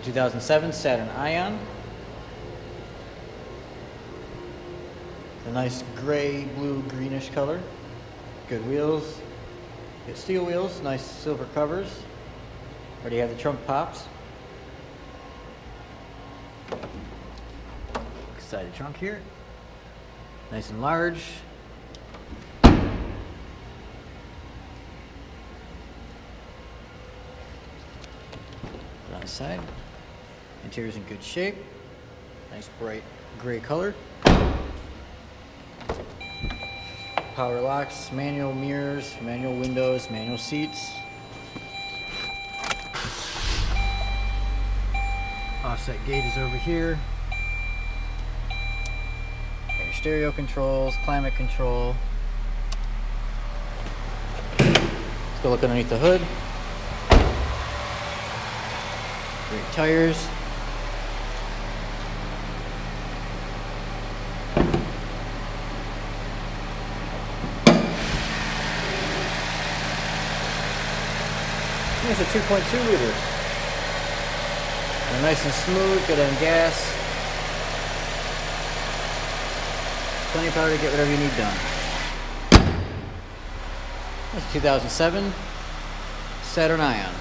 a 2007 Saturn Ion. A nice gray, blue, greenish color. Good wheels. Get steel wheels, nice silver covers. Already have the trunk pops. Excited trunk here. Nice and large. Side. Interior's in good shape. Nice bright gray color. Power locks, manual mirrors, manual windows, manual seats. Offset gate is over here. Got your stereo controls, climate control. Let's go look underneath the hood. Great tires. It's a 2.2 liter. They're nice and smooth, good on gas. Plenty of power to get whatever you need done. That's 2007 Saturn Ion.